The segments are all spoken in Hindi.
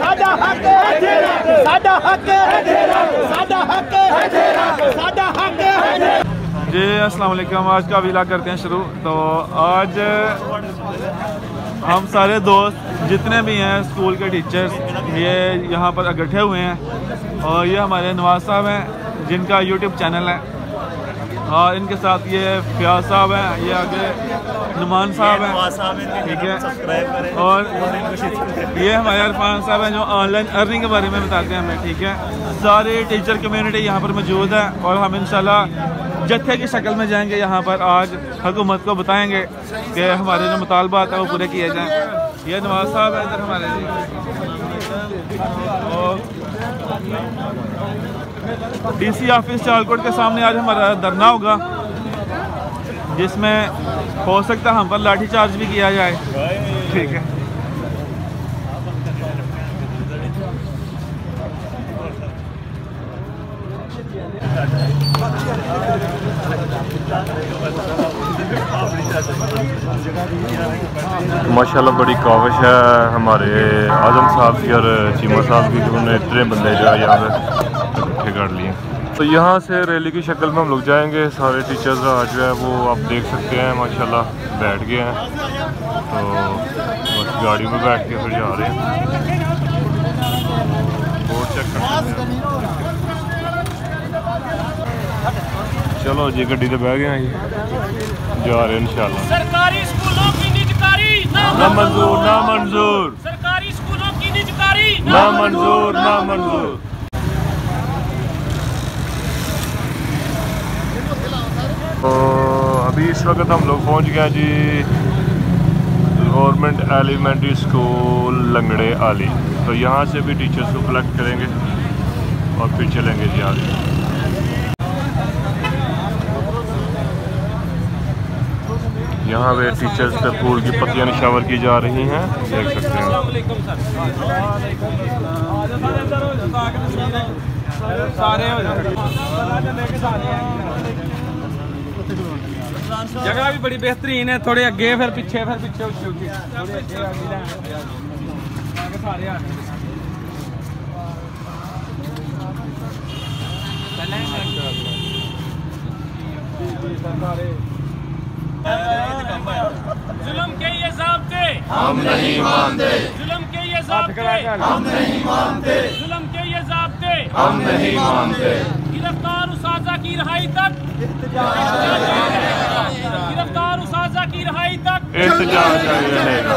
ਸਾਡਾ ਹੱਕ ਹੈ ਸਾਡਾ ਹੱਕ ਹੈ ਸਾਡਾ ਹੱਕ ਹੈ ਸਾਡਾ जी, अस्सलाम वालेकुम। आज का विला करते हैं शुरू। तो आज हम सारे दोस्त जितने भी हैं, स्कूल के टीचर्स, ये यहाँ पर इकट्ठे हुए हैं। और ये हमारे नवाज़ साहब हैं, जिनका यूट्यूब चैनल है। और इनके साथ ये फ्याज साहब हैं ये आगे नुमान साहब हैं। ठीक है। और ये हमारे अरफान साहब हैं जो ऑनलाइन अर्निंग के बारे में बताते हैं हमें ठीक है। सारी टीचर कम्युनिटी यहाँ पर मौजूद है और हम इंशाल्लाह जत्थे की शक्ल में जाएँगे यहाँ पर। आज हुकूमत को बताएँगे कि हमारे जो मुतालबात हैं वो पूरे किए जाएँ। ये नवाज़ साहब हैं इधर हमारे। जी डीसी ऑफ़िस चालकोट के सामने आज हमारा धरना होगा, जिसमें हो सकता हम पर लाठीचार्ज भी किया जाए। ठीक है। माशाल्लाह बड़ी काविश है हमारे आज़म साहब की और चीमा साहब की उन्होंने इतने बंदे जो है यहाँ पे इकट्ठे कर लिए। तो यहाँ से रैली की शक्ल में हम लोग जाएँगे। सारे टीचर्स आज जो है वो आप देख सकते हैं माशाल्लाह बैठ गए हैं। तो बस गाड़ी में बैठ के फिर जा रहे हैं। बोर्ड चेक करते हैं। चलो जी गड्डी तो बह गए हैं जी। जा रहे हैं इंशाल्लाह। सरकारी स्कूलों की निजकारी ना मंजूर। ना मंजूर। सरकारी स्कूलों की निजकारी ना मंजूर ना मंजूर। तो अभी इस वक्त हम लोग पहुँच गए जी गवर्नमेंट एलिमेंट्री स्कूल लंगड़े आली। तो यहाँ से भी टीचर्स को कलेक्ट करेंगे और फिर चलेंगे जी आगे। यहाँ पे टीचर्स पे फूल की पत्तियाँ निशावर की जा रही हैं, देख सकते हैं सारे जगह भी बड़ी बेहतरीन है थोड़े अगे फिर पिछे फिर पीछे जुल्म के ये जाब्ते। हम नहीं मानते। जुल्म के ये जाब्ते। हम नहीं मानते। जुल्म के ये जाब्ते। हम नहीं मानते। गिरफ़्तार उसाजा की रहाई तक। गिरफ़्तार उसाजा की रहाई तक।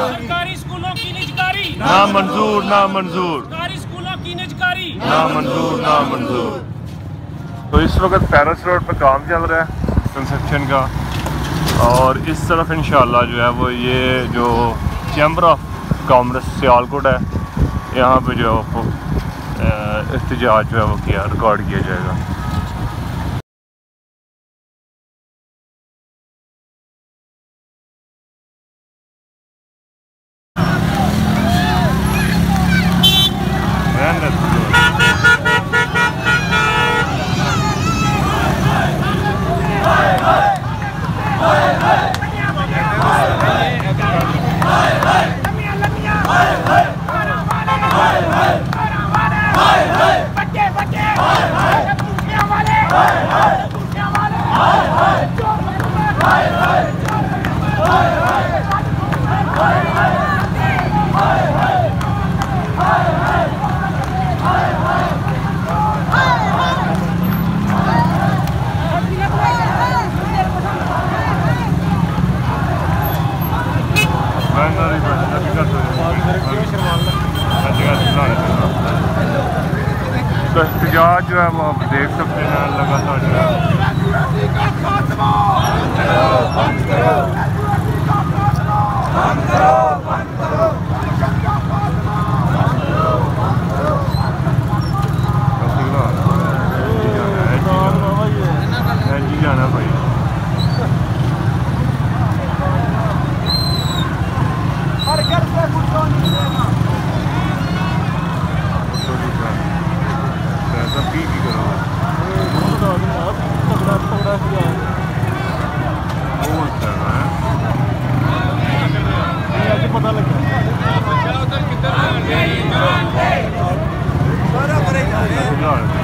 सरकारी स्कूलों की निजकारी। ना मंजूर ना मंजूर। सरकारी स्कूलों की निजकारी। ना मंजूर ना मंजूर। तो इस वक्त पैरस रोड पर काम चल रहा है कंस्ट्रक्शन का। और इस तरफ़ इंशाल्लाह जो है वो ये जो चैम्बर ऑफ़ कॉमर्स सियालकोट है यहाँ पे जो है एहतजाज जो है वो किया रिकॉर्ड किया जाएगा। तो जो है वो आप देख सकते हैं लगातार जो है जाना भाई regard.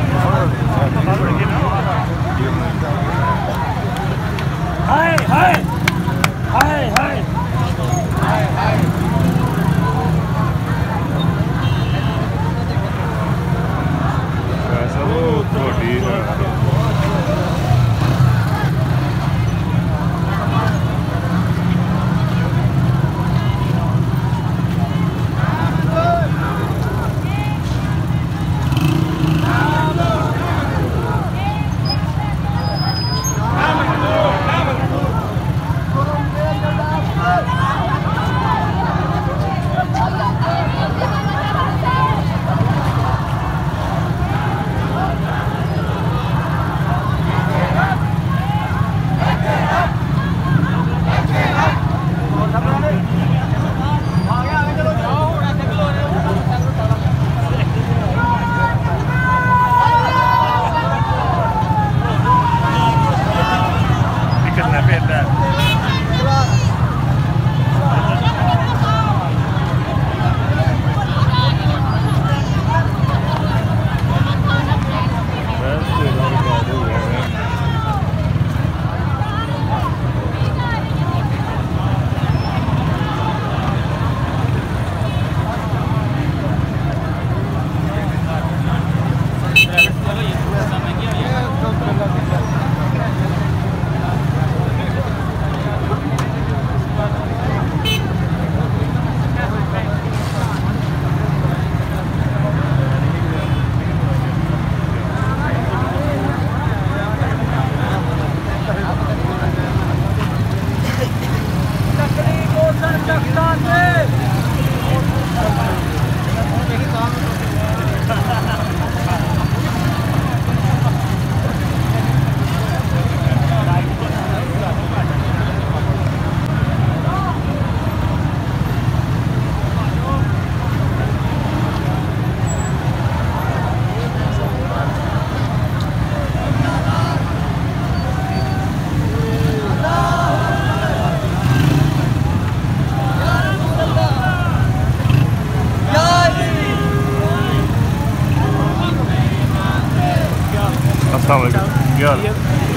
क्या हाल है?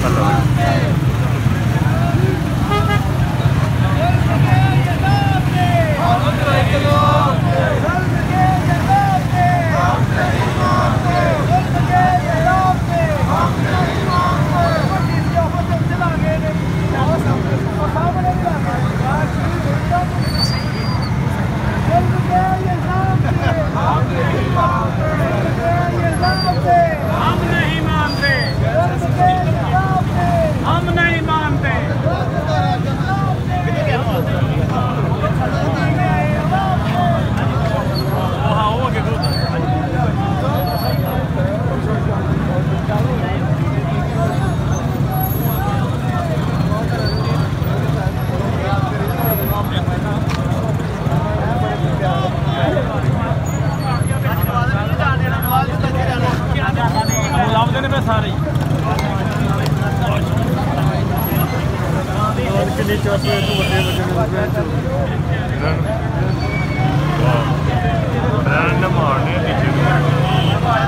अल्लाह हम नहीं मानते हम नहीं मानते ब्रांड मारने टीचर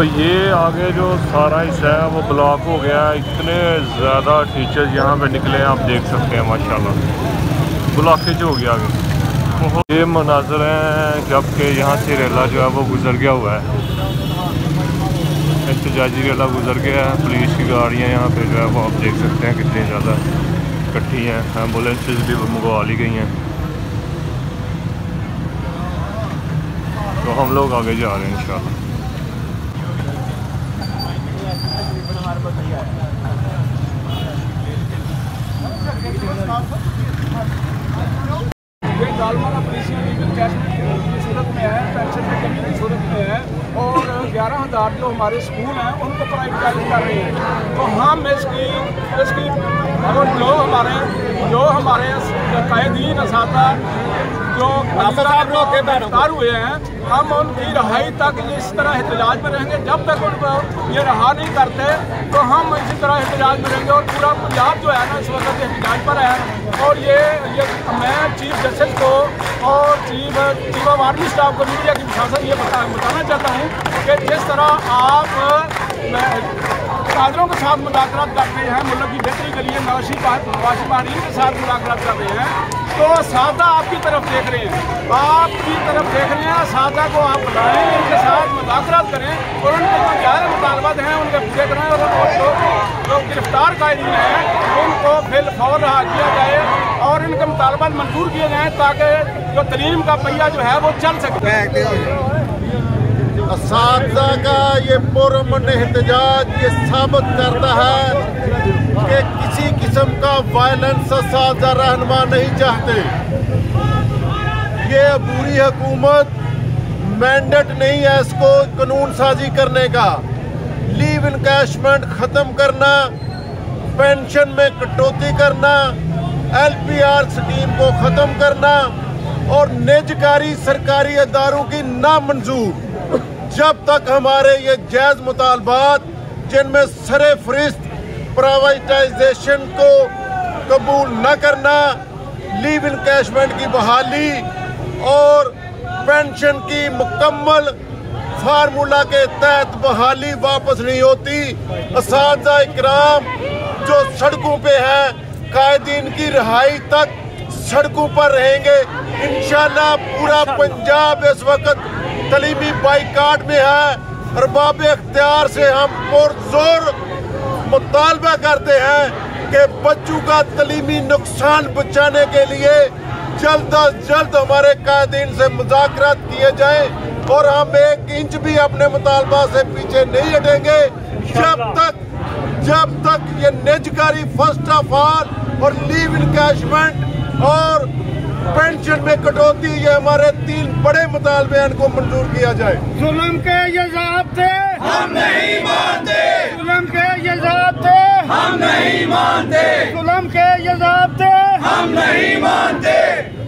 तो ये आगे जो सारा हिस्सा है, वो ब्लॉक हो गया है। इतने ज़्यादा टीचर्स यहाँ पे निकले हैं, आप देख सकते हैं, माशाल्लाह। ब्लॉकेज हो गया आगे। ये मनाजर हैं, जबकि यहाँ से रेला जो है, वो गुजर गया हुआ है। एहतजाजी रेला गुजर गया है। पुलिस की गाड़ियाँ यहाँ पे जो है, वो आप देख सकते हैं कितनी ज़्यादा इकट्ठी हैं। एम्बुलेंसेज भी मंगवा ली गई हैं। तो हम लोग आगे जा रहे हैं, इंशाल्लाह ये गालमाना पुलिसिया लीगल कैशमेंट की सूरत में है पेंशन की कमी की सूरत में है और ग्यारह हज़ार जो हमारे स्कूल हैं, उनको प्राइवेटाइज कर रही है। तो हम इसकी इसकी और जो हमारे जो हमारे कैदीन इस जो गिरफ़्तार हुए हैं हम उनकी रहाई तक इस तरह एहतजाज में रहेंगे। जब तक उनको ये रहा नहीं करते तो हम इसी तरह एहतजाज में रहेंगे और पूरा पंजाब जो है ना इस वक्त एहतजाज पर है। और ये ये मैं चीफ जस्टिस को और chief chief of army staff को मीडिया की प्रशासन ये बता, बताना चाहता हूँ कि जिस तरह आप कादरों के साथ मुलाकात रहे हैं मुल्क की बेहतरी के लिए नवाशी नवाशी बाहरीन के साथ मुलाकात कर रहे हैं। तो सादा आपकी तरफ़ देख रहे हैं, आपकी तरफ़ देख रहे हैं सादा को आप बुलाएँ उनके साथ मुलाकात करें और उनके जो ज़ाहिर मुतालबात हैं, उनके पूरे करें और उनको जो गिरफ़्तार कायदीन हैं, उनको फिल फौर रहा किया जाए और इनके मुतालबात मंजूर किए जाएँ ताकि जो तलीम का पहिया जो है वो चल सके। का ये पुरमन एहतजाज ये साबित करता है कि किसी किस्म का वायलेंस इस रहनमा नहीं चाहते। ये अबूरी हुकूमत मैंडेट नहीं है इसको कानून साजी करने का। लीव इनकैशमेंट ख़त्म करना पेंशन में कटौती करना एलपीआर स्कीम को ख़त्म करना और निजकारी सरकारी अदारों की नामंजूर। जब तक हमारे ये जायज़ मुतालबात जिनमें सरे फहरिस्त प्राइवेटाइजेशन को कबूल न करना लीव इनकैशमेंट की बहाली और पेंशन की मुकम्मल फार्मूला के तहत बहाली वापस नहीं होती इस इकराम जो सड़कों पे हैं कायदीन की रिहाई तक सड़कों पर रहेंगे। इंशाल्लाह पूरा पंजाब इस वक्त तलीमी बाइकाट में है अरबाब इख्तियार से हम पुरजोर मुतालबा करते हैं कि बच्चों का तलीमी नुकसान बचाने के लिए जल्द अज जल्द हमारे कायदीन से मुजाकर किए जाए और हम एक इंच भी अपने मुतालबा से पीछे नहीं हटेंगे। जब तक जब तक ये निजकारी फ़र्स्ट ऑफ़ ऑल और लीव इनकेशमेंट और पेंशन में कटौती ये हमारे तीन बड़े मुतालबे इनको मंजूर किया जाए। जुलम के ये थे। हम नहीं मानते। जुलम के ये थे। हम नहीं मानते। जुलम के ये थे। हम नहीं मानते।